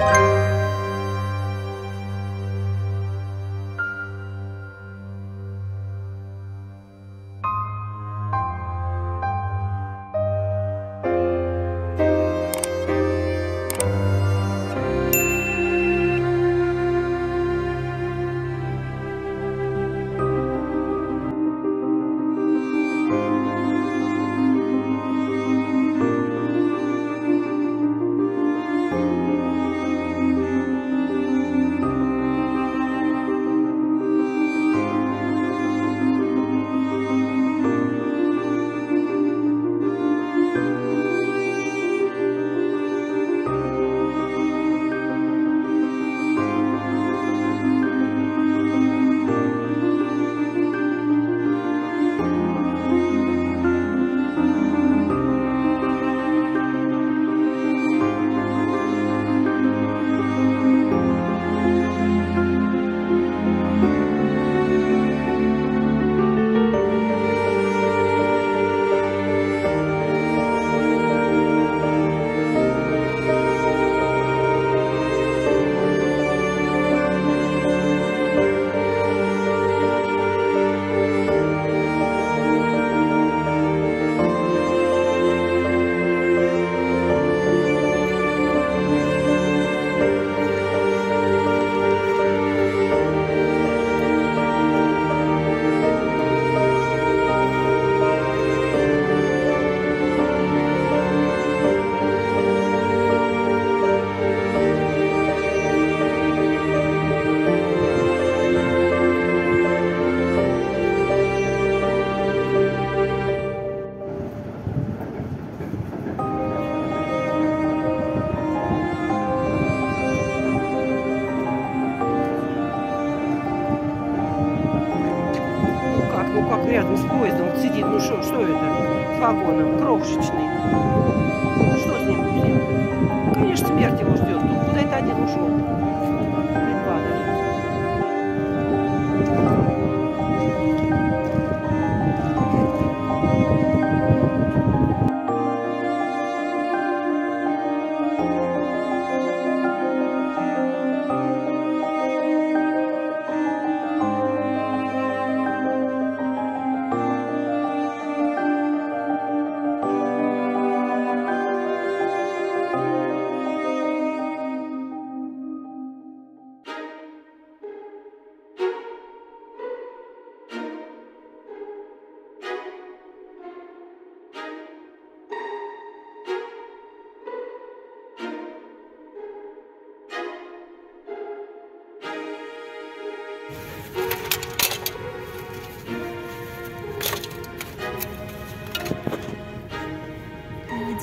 Bye. Рядом с поездом вот сидит. Ну что, что это? С вагоном, крошечный. Ну, что с ним? Конечно, смерть его ждет. Тут куда это один ушел?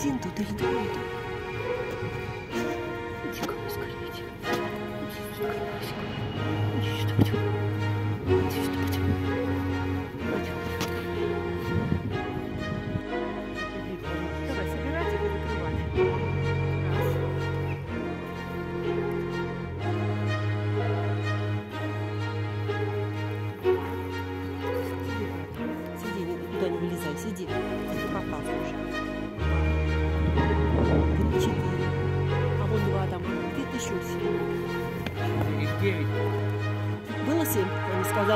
100% territorio.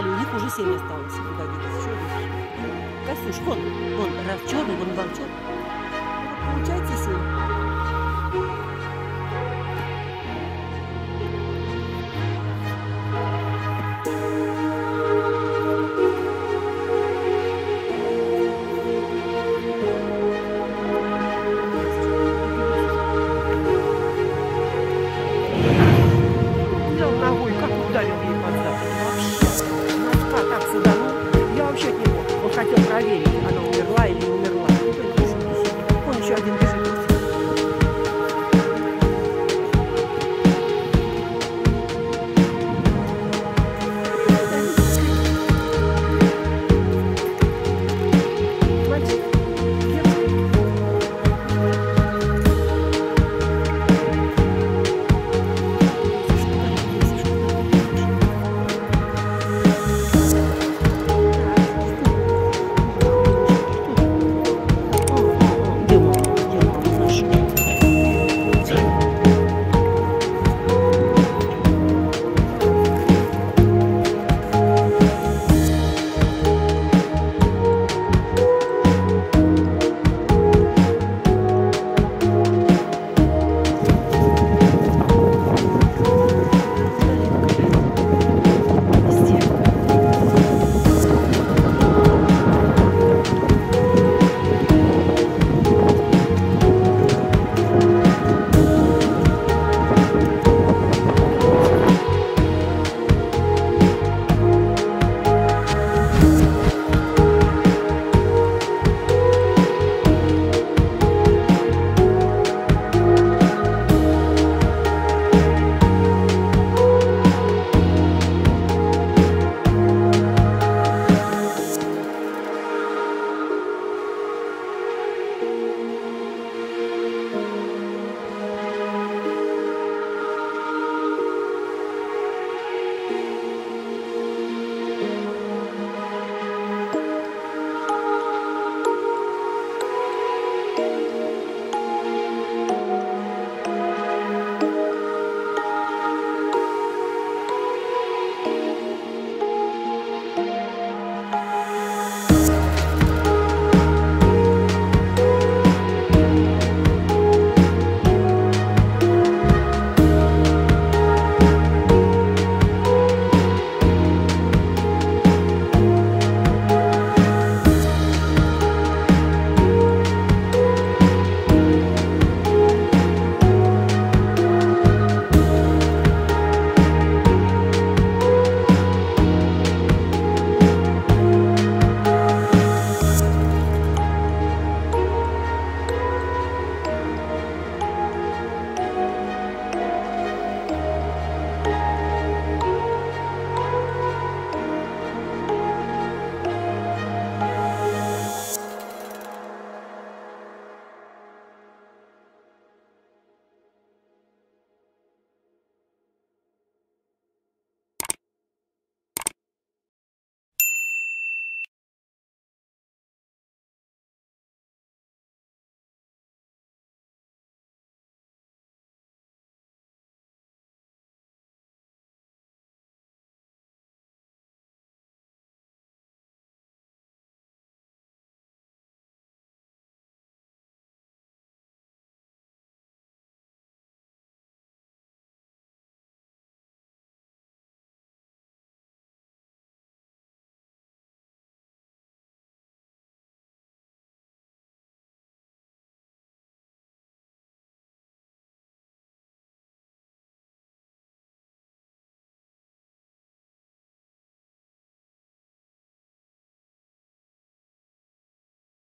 Сказали, у них уже семь осталось. Косюш, вон, вон, раз черный, вон черный.